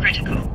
critical.